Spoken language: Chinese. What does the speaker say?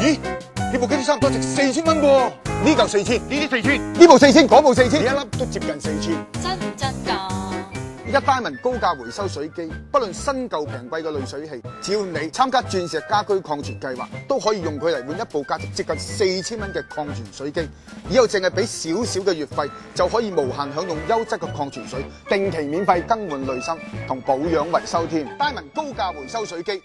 咦，呢部机都差唔多值四千蚊噃？呢嚿四千，呢啲四千，呢部四千，嗰部四千，一粒都接近四千。真唔真噶？而家戴文高价回收水机，不论新旧平贵嘅滤水器，只要你参加钻石家居矿泉计划，都可以用佢嚟换一部价值接近四千蚊嘅矿泉水机，以后净系俾少少嘅月费就可以无限享用优质嘅矿泉水，定期免费更换滤芯同保养维修添。戴文高价回收水机。